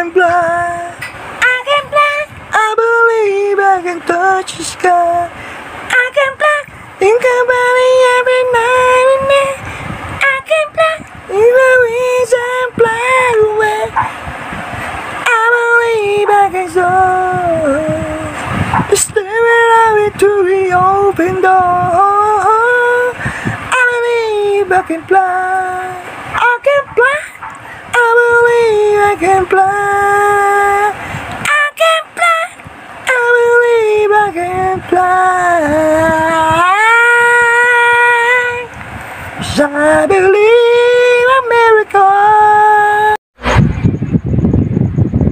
can fly. I can fly. I believe I can touch the sky. I can fly. Think about it every night and day. I can fly. In the winds and fly away. I believe I can soar. Staring out into the open door. I believe I can fly. I can fly. I believe I can fly. I can fly. I believe I can fly. Yes, I believe America.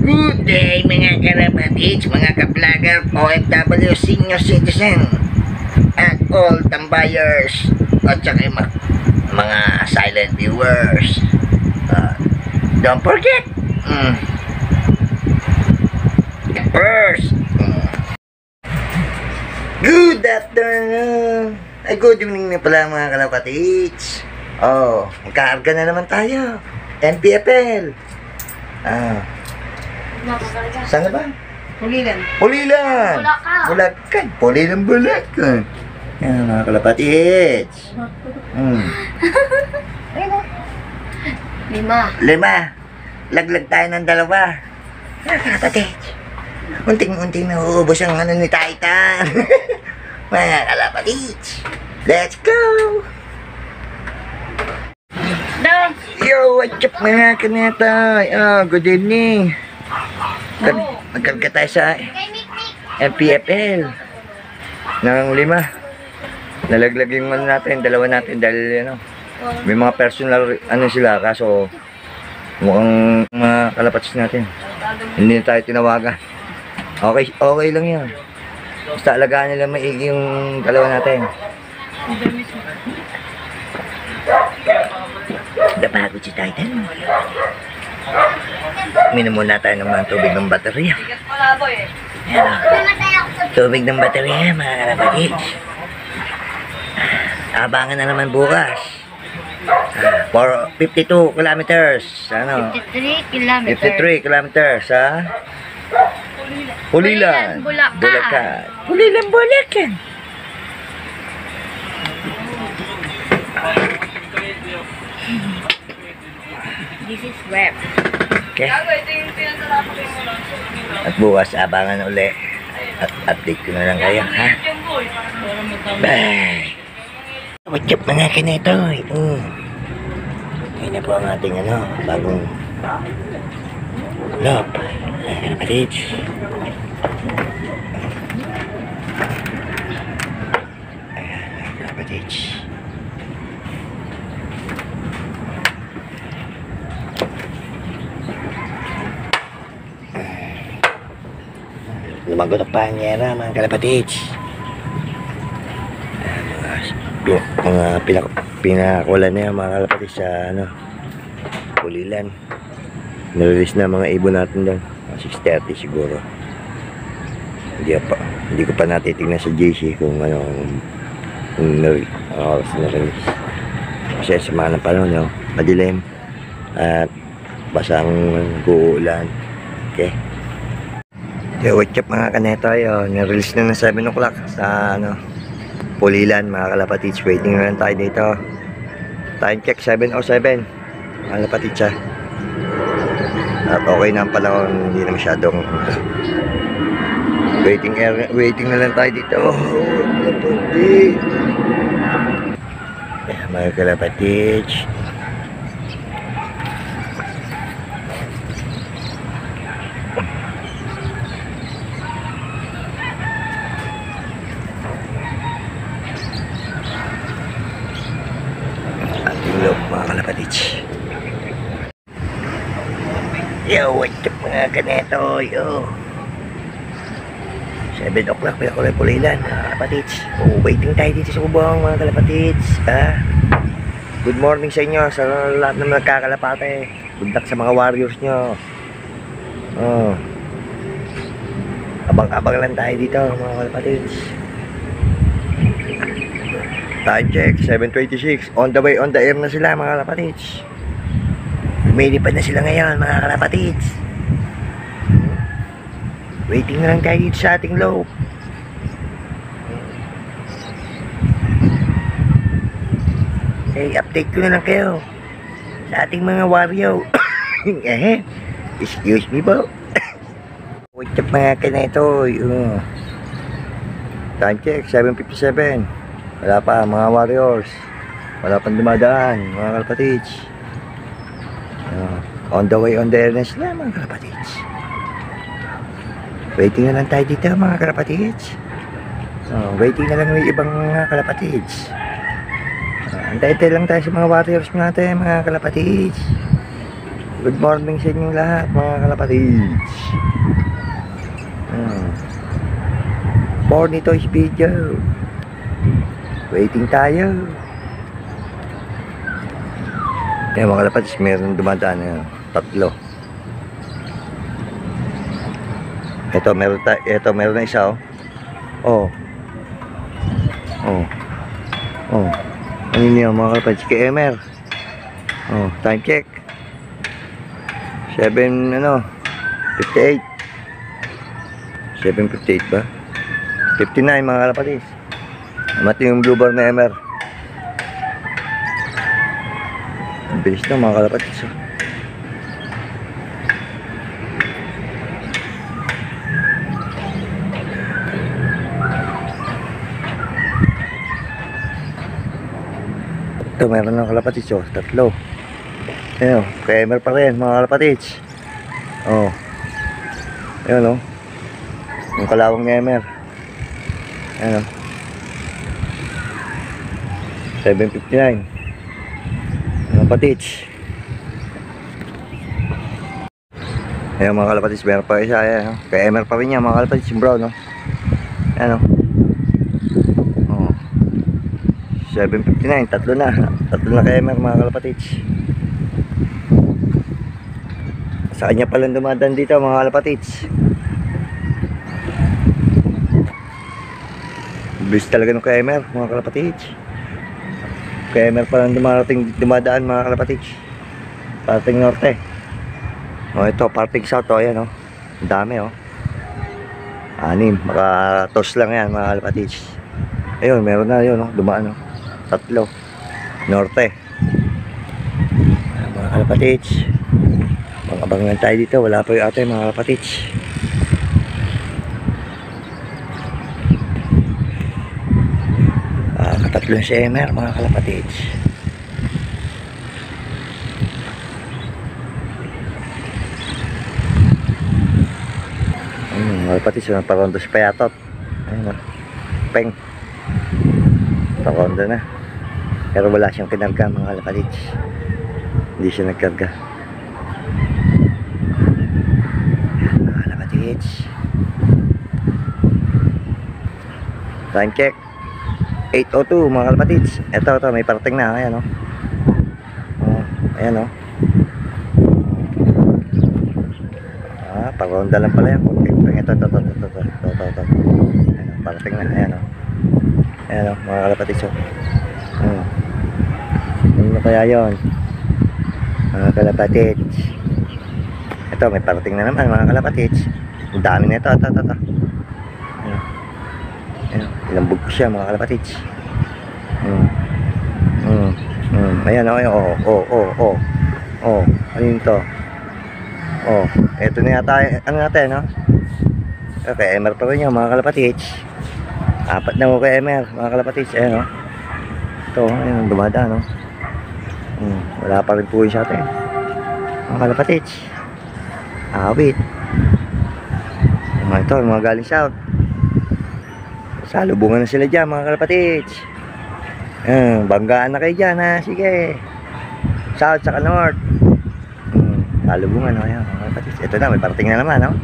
Good day mga karapatits, mga ka-vlogger, OFW, senior citizen, at all tambayers, at saka mga silent viewers. Don't forget, mm, first, mm, good afternoon, ay good evening na pala mga kalapatits. Oh, magkaarga na naman tayo. NPFL. Ah, Saan na ba? Pulilan. Pulilan! Bulacan. Bulacan! Pulilan, Bulacan! Yan mga kalapatids. Hmm. Lima. Lima. Laglag tayo ng dalawa. Mga kalapatids. Unting-unting nauubos ang ano ni Titan. mga kalapatids. Let's go! Down. Yo, what's up mga kanetay? Oh, good evening. Nag- Nagkarga tayo sa MPFL ng lima. Nalaglag yung ano natin, dalawa natin dahil ano, may mga personal ano sila kaso mukhang mga kalapats natin. Hindi na tayo tinawagan. Okay, okay lang yan. Basta alagaan nila maigi yung dalawa natin. Napagod si Titan. Minom muna tayo ng mga tubig ng baterya. Ayan o. Tubig ng baterya, mga kalapagit. Abangan na naman bukas. For 52 kilometers. Ano? 53 kilometers. 53 kilometers sa Pulilan. Bulacan. Bulacan. Pulilan, Bulacan. This is web. Okay. At bukas abangan uli. At update ko na lang kayo, ha? Bye! What's up mga kanetoy? Mm. Ayun na po ang ating ano, bagong love. Ayan, kapatid. Ayan, kapatid. Lumagot ang panyera mga kalapatids. Ayan, mga, mga pinak pinakulan na yan mga kalapatids sa ano, pulilan. Nirelease na mga ibon natin doon. Mga 6.30 siguro. Hindi pa, hindi ko pa natitignan sa JC kung ano, kung ang oras na release. Kasi sa mga ng panahon, no, madilim. At basang kuulan. Okay. Yo, what's up mga kaneto? Yo, nirelease na ng 7 o'clock sa ano, Pulilan, mga kalapatids. Waiting na lang tayo dito. Time check, 7.07. Mga kalapatids ha. At okay na ang panahon, hindi na masyadong waiting area, waiting na lang tayo dito. Oh, kalapatids. Mga kalapatids. ating loob mga kalapatids. Yo, what's up mga kaneto? Yo. 7 o'clock, may kulay pulilan mga kalapatids. Oh, waiting tayo dito sa kubong mga kalapatids. Ah. Good morning sa inyo, sa lahat ng nagkakalapate. Good luck sa mga warriors nyo. Oh. Abang-abang lang tayo dito mga kalapatids. Time check, 7.26. On the way, on the air na sila mga kalapatids. Lumilipad na sila ngayon mga kalapatids. Waiting na lang tayo dito sa ating low. Okay, update ko na lang kayo sa ating mga warrior. eh, excuse me po. Wait up mga ka na ito. Yung... Time check, 7.57. Wala pa, mga warriors. Wala pang dumadaan, mga kalapatids. Ah, on the way, on the airness na, mga kalapatids. Waiting na lang tayo dito, mga kalapatids. Oh, waiting na lang yung ibang mga kalapatids. Uh, antay-antay lang tayo sa mga warriors natin, mga kalapatids. Good morning sa inyong lahat, mga kalapatids. Hmm. For nito's video. Waiting tayo. Kaya mga kalapatids, meron dumadaan na tatlo. Ito, meron ta ito, meron na isa, oh. Oh. Oh. Oh. Ano niyo mga kapatid? Si Emer. Oh, time check. 7, ano, 58. 7.58 ba? 59 mga kalapatid. Mati yung blue bar na Emer. Ang bilis na mga kalapatid. So. Ito, meron ng kalapatids, oh. Tatlo. Ayun, oh. Kremer pa rin, mga kalapatids. Oh. Ayun, oh. Yung kalawang ni Emer. Ayun, oh. 7.59. Mga kapatids. Ayun, mga kalapatids, meron pa isa. Ayan, oh. Kay Emer pa rin yan, mga kalapatids, yung brown, oh. Ayan, oh. Oh. 7.59, tatlo na. Tatlo na kay Emer, mga kalapatids. Sa kanya palang dumadaan dito, mga kalapatids. Bilis talaga nung kay Emer, mga kalapatids. Kay Emer palang dumarating, dumadaan, mga kalapatids. Parating norte. O, ito, parating south, o, ayan, o. Ang dami, o. Anim, makatos lang yan, mga kalapatids. Ayun, meron na yun, no? dumaan, no? Tatlo. Norte. Mga kalapatids. Mga abangan tayo dito. Wala pa yung ate, mga kalapatids. Katatlong si Emer, mga kalapatids. Ayun, mga kalapatids. Naparondo si Payatot. Ayun. Peng. Pakondo na. Pero wala siyang kinarga mga kalapatids. Hindi siya nagkarga. Mga kalapatids. Time check. 8.02 mga kalapatids. Ito, ito, may parating na. Ayan, o. Oh. ayan, o. Ah, paronda lang pala yan. Ito, ito, ito, ito, ito, ito, ito, ito, ito. Ayan, o, parating na. Ayan, o. Ayan o, mga kalapatids o. Ayan. Ano kaya yun? Mga kalapatids. Ito, may parating na naman mga kalapatids. Ang dami na ito, ito, ito, ito. Ilambog ko siya mga kalapatids. Hmm. Hmm. Hmm. Ayan o, ayan o, o, o, o. O, ano yun to? O, eto na yata, ano natin, no? Okay, Emer pa rin yun mga kalapatids. Apat na ko kay Emer, mga kalapatids. Ayan, o. Ito, ayan, dumadaan, no? Hmm, wala pa rin po yung sa atin. Mga kalapatids. Awit. Mga ito, mga galing south. Salubungan na sila dyan, mga kalapatids. Ayan, banggaan na kayo dyan, ha? Sige. South, saka north. Hmm, salubungan, no? Ayan, mga kalapatids. Ito na, may parating na naman, no?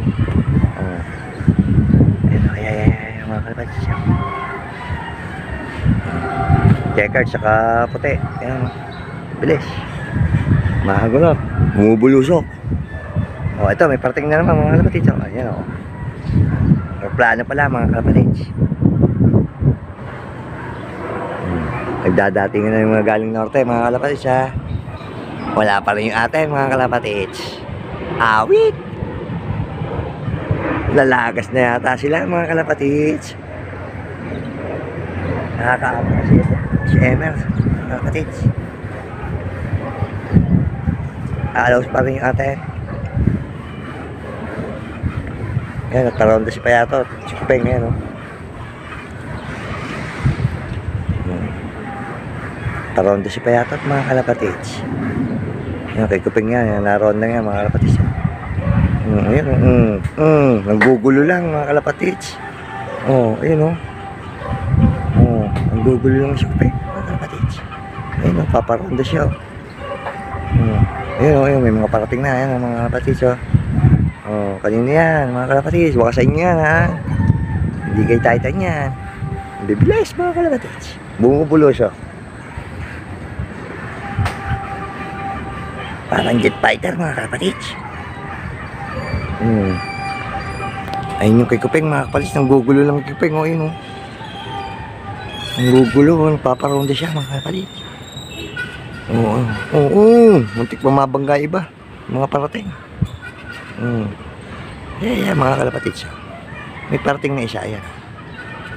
Oh. Ayan, ayan, ayan, ayan, mga kalapatids. Ayan. Checkered, saka puti. Ayan, bilis. Mahagulap. Bumubulusok. Oh, ito, may parating na naman, mga kalapatids. Oh, ayan, oh. Plano pala, mga kalapatids. Hmm. Nagdadating na yung mga galing norte, mga kalapatids, ha. Wala pa rin yung ate, mga kalapatids. Awit! Lalagas na yata sila mga kalapatids. Nakakaama na si, si Emer, mga kalapatids. Alaws pa rin yung ate. Yan, nagtaroon si Payato. Si Kupeng yan, oh. Hmm. Taroon si Payato at mga kalapatids. Yan, kay Kupeng yan. yan naroon na yan, mga kalapatids. Mm, ayun, mm, mm, nanggugulo lang mga kalapatids. Oh, ayun oh. Oh, nanggugulo lang si Kupeng, mga kalapatids. Ayun oh, paparonda siya oh. Mm, ayun oh, ayun, may mga parating na yan mga kalapatids oh. Oh, kanina yan, mga kalapatids. Baka sa inyo yan, ha? Hindi kayo tayo yan. Bibilis, mga kalapatids. Bumubulo siya. Parang jet fighter, mga kalapatids. Hmm. Ayun yung kay Kupeng, mga kapatid. Nang gugulo lang kay Kupeng, oh, yun, oh. Ang gugulo, oh. Nagpaparonda siya, mga kapatid. Oo, oo, oo. Muntik pa mabangga iba. Mga parating. Hmm. Yeah, yeah, mga kalapatids. oh. May parating na isa, yan.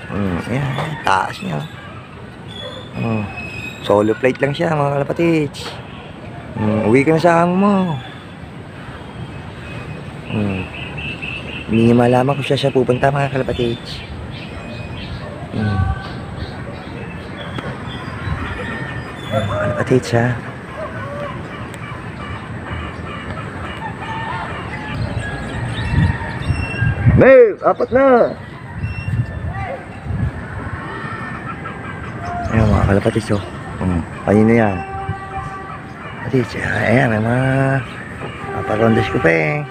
Hmm, yan, yan. Taas niya. Hmm. Solo plate lang siya, mga kalapatids. Hmm, uwi ka na sa amo mo. Hmm. Hindi niya malaman kung siya siya pupunta, mga kalapatids. Hmm. Hmm, mga kalapatids, ha. May, apat na. Ayan mga kalapatis oh. Um, kanino yan? Patis, ayan, mga paparondes ko pa eh.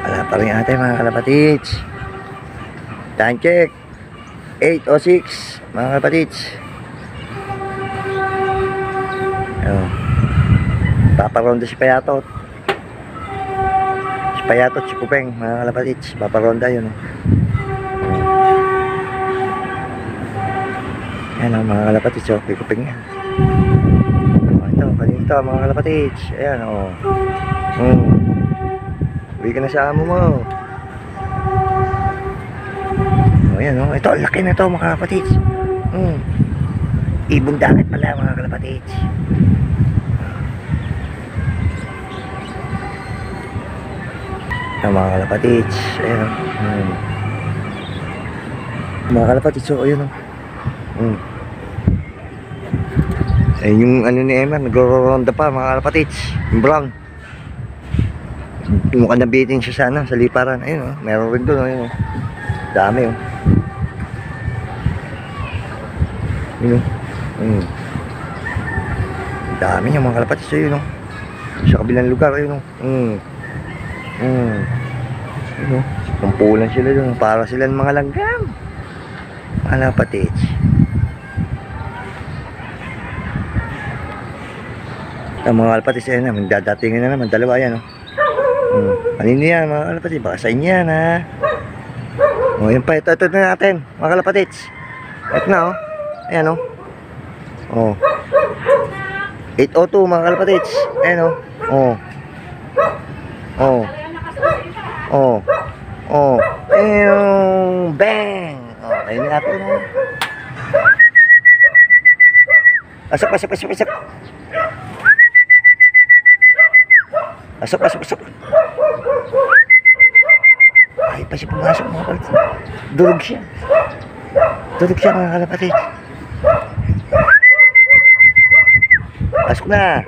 Wala pa ate mga kalapatits. Time check. 8.06 mga kalapatits. Ayan. Paparonda si Payatot. Si Payatot, si Kupeng, mga kalapatits. Paparonda yun. Oh. Ayan ang mga kalapatits. Oh, kay Kupeng yan. Oh, ito, kanito mga kalapatits. Ayan oh. Hmm. Uwi ka na sa amo mo. Oh, ayan oh. Ito, laki na ito mga kalapatits. Hmm. Ibon dagat pala mga kalapatits. Ayan, mga kalapatids. Ayan. o. Hmm. Mga kalapatids, so, ayun o. Hmm. Ayun yung ano ni Emma, nagro-ronda pa, mga kalapatids. Yung brown. Mukhang nabitin siya sa, ano, sa liparan. Ayun o, meron rin doon, ayun o. Dami o. Ayun o. Hmm. Dami niya mga kalapatids, ayun o. Sa kabilang lugar, ayun o. Hmm. Hmm. Ano? Kumpulan sila doon. Para sila ng mga langgam. Mga lapatits. Ang mga alpatis yan naman, dadatingin na naman, dalawa yan, oh. Hmm. Kanino yan, mga kalapatits? Baka sa inyo yan, ha? O, yun pa, ito, ito na natin, mga kalapatits. Ito na, oh. Ayan, oh. Oh. 802, mga kalapatits. Ayan, oh. Oh. Oh. Oh. Oh. Ayun. Bang. Oh, ayun po. No? Pasok, pasok, pasok, pasok. Pasok, pasok, pasok. Ay, pa siya pumasok mga kalapatid. Durog siya. Durog siya mga kalapatid. Pasok na.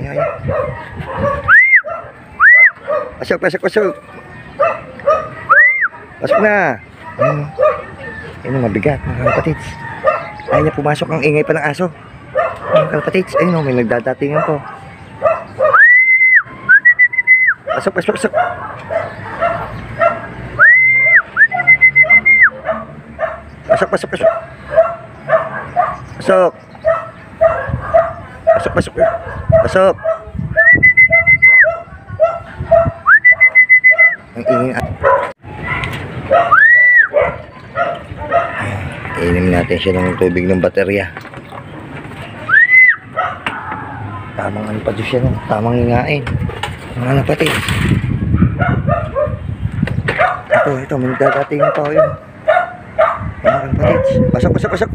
Ayan, ayan. Pasok, pasok, pasok. Pasok na. Oh. Ayun, mabigat, mga kalapatids. Ayaw niya pumasok ang ingay pa ng aso. Mga kalapatids, ayun, oh, may nagdadatingan po. Pasok, pasok, pasok. Pasok, pasok, pasok. Pasok. Pasok, pasok. Pasok. Ang ingay. Ayan, Inom natin siya ng tubig ng baterya. Tamang ano pa doon siya, no? Tamang hingain. Mga napatid. Ito, ito, may nagdadatingan pa yun. Mga kapatid. Pasok, pasok, pasok.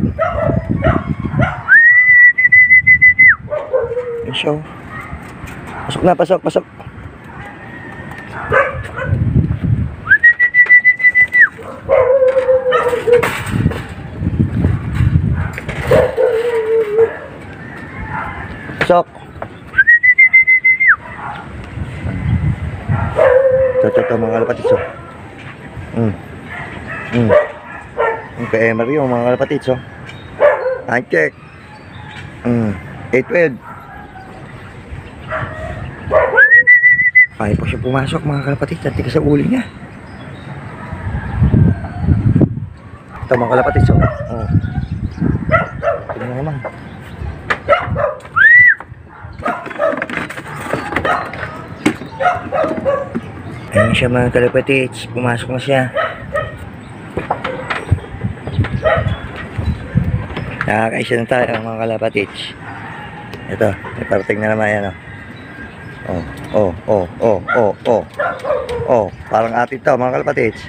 Yun siya. Pasok na, pasok, pasok. Pasok. Ito, ito, ito, mga kalapatid. So. Mm. Mm. Yung kay Emery yung mga kalapatid. So. Time check. Mm. 812. Kaya pa siya pumasok mga kalapatid. At tigas sa uli niya. Ito mga kalapatid. So. Oh. Tingnan naman. Ayun siya mga kalapatids. Pumasok na siya. Nakakaisa na tayo mga kalapatids. Ito, may parating na naman yan. Oh, oh, oh, oh, oh, oh. Oh, parang atin to mga kalapatids.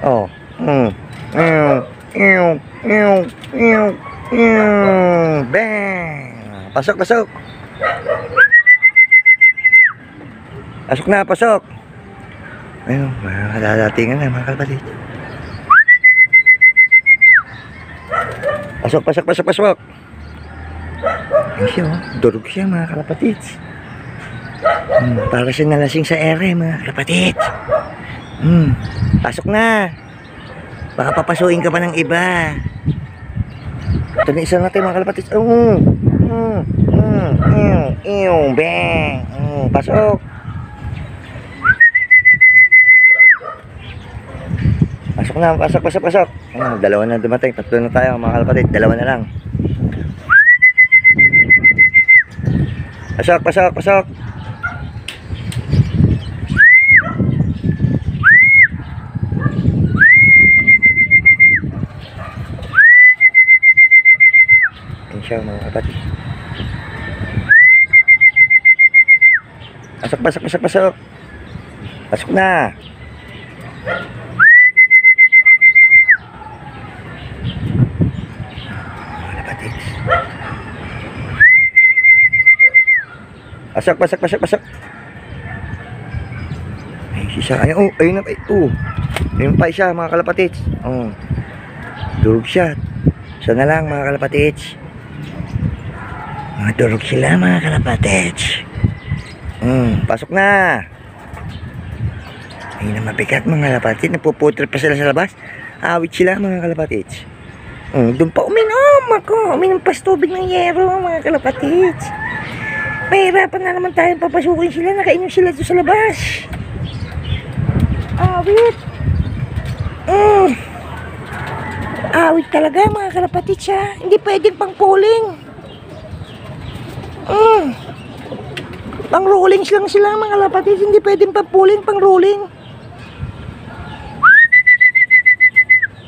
Oh, mm, mm, ew, ew, ew, ew, bang. Pasok, pasok. Pasok na, pasok. Ayun, dadatingan na mga kalapatid. Pasok, pasok, pasok, pasok. Ayun siya, oh. Durog siya mga kalapatids. Hmm, para siya nalasing sa ere mga kalapatids. Hmm, pasok na. Baka papasuin ka pa ng iba. Ito na isa natin mga kalapatids. Oh, mm, mm, mm, ew, bang. Mm, pasok. Pasok na, pasok, pasok, pasok. Ayun, dalawa na dumating. Tatlo na tayo, mga kalapatid. Dalawa na lang. Pasok, pasok, pasok. Ayun siya, mga kalapatid. Pasok, pasok, pasok, pasok. Pasok na. Kapatid. Pasok, pasok, pasok, pasok. Ay, sisa. Ay, oh, ayun na. Ay, oh. Ayun pa isa, mga kalapatids. Oh. Durog siya. Isa na lang, mga kalapatids. Mga durog sila, mga kalapatids. Hmm, pasok na. Ayun na mabigat, mga kalapatids. Napuputrip pa sila sa labas. Awit sila, mga kalapatids. Mm, doon pa uminom ako. Uminom pa sa tubig ng yero, mga kalapatids. Mahirapan na naman tayong papasukin sila. Nakainom sila doon sa labas. Awit. Mm. Awit talaga, mga kalapatids, ha. Hindi pwedeng pang pooling. Mm. Pang rollings lang sila, mga kalapatids. Hindi pwedeng pang pooling, pang rolling.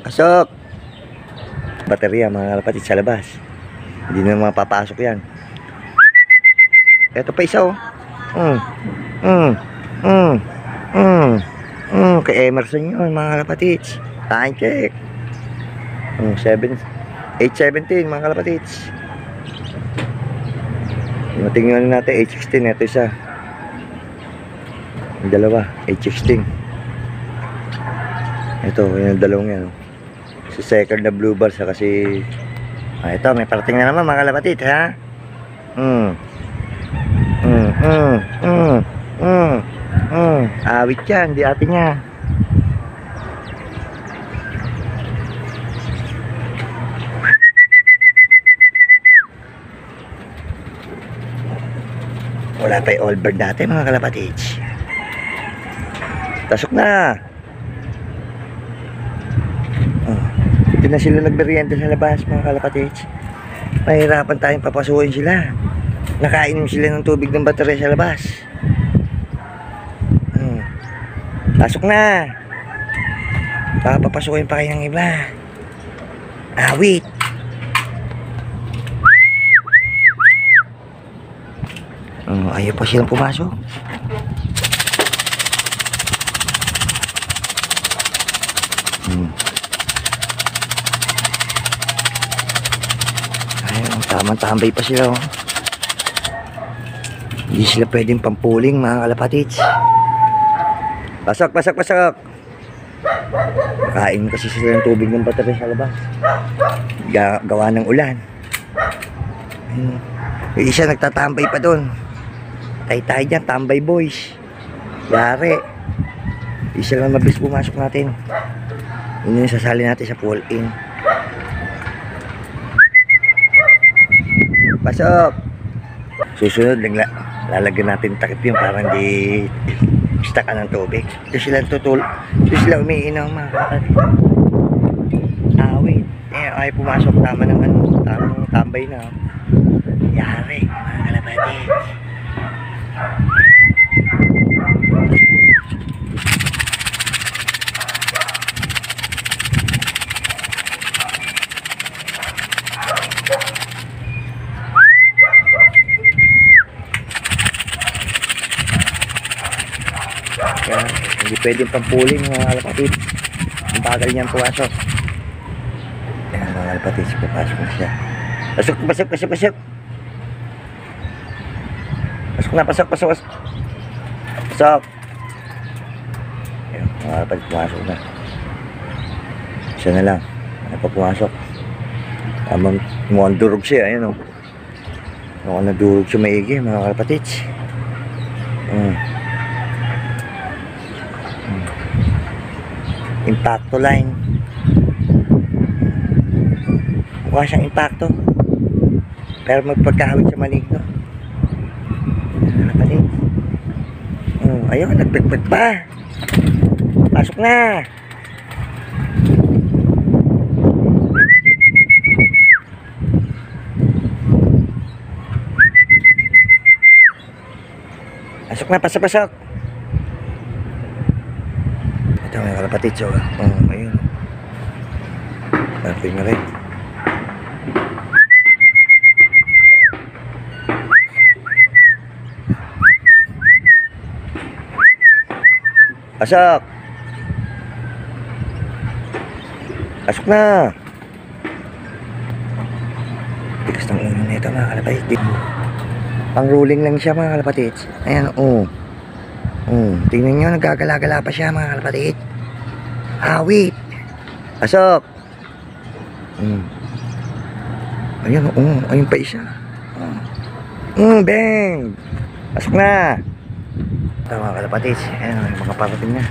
Pasok baterya mga kalapatid sa labas. Hindi na mapapasok yan. Ito pa isa oh. Mm. Mm. Mm. Mm. Mm. Kay Emerson yun mga kalapatids. Time check. Mm. 7. 8.17 mga kalapatids. Tingnan natin 8.16. Ito isa. Yung dalawa. 8.16. Ito. Yung dalawang yan. si second na blue bar sa kasi ah, ito may parating na naman mga kalapatid ha mm. Mm, mm, mm, mm, mm. awit yan di atin niya wala yung all bird dati mga kalapatids tasok na Hindi na sila nagmerienda sa labas mga kalapatids. Mahirapan tayong papasukin sila. Nakainom sila ng tubig ng baterya sa labas. Hmm. Pasok na. Baka papasukin pa kayo ng iba. Awit! Oh, ayaw pa silang pumasok. Hmm. Ayun, tamang tambay pa sila oh. Hindi sila pwedeng pampuling mga kalapatits. Pasok, pasok, pasok! Kain kasi sila ng tubig ng patabi sa labas. Ga- gawa ng ulan. Ayun. Yung isa nagtatambay pa doon. Tay-tay dyan, tambay boys. Yari. Isa lang mabilis pumasok natin. Yun yung sasali natin sa pull-in. Pasok! Susunod, nagla lalagyan natin takip yun para hindi stuck ka ng tubig. Ito sila tutul ito sila umiinom mga kapatid. Wait. Eh, ay pumasok tama ng ano, tamang tambay na. oh. Yari, mga kalapatid. Kaya, hindi pwedeng pampuling mga kalapatid. Ang bagal niyan pumasok. Ayan mga kalapatid, papasok na siya. Pasok, pasok, pasok, pasok. Pasok na, pasok, pasok, pasok. Pasok. Ayan, mga kalapatid, pumasok na. Isa na lang. Ano pa? Tamang, mukhang durog siya, ayun o. Mukhang nadurog siya maigi, mga kalapatid. Hmm. Impacto line. Mukha siyang impacto. Pero magpagkahawig sa maligno. Din oh, ayun nagpagpag pa. Pasok na. Pasok na pasok pasok so, oh, ayun. Perfect na rin. Pasok! Pasok na! Tigas ng ulo nito mga kalapatid. Pang ruling lang siya mga kalapatid. Ayan, oh. Hmm, tingnan nyo, nagagala-gala pa siya mga kalapatid. Awit! Pasok! Hmm. Ayan, oh, ayun pa isa. Hmm, bang! Pasok na! Ito mga kalapatid, ayan, mga parating na.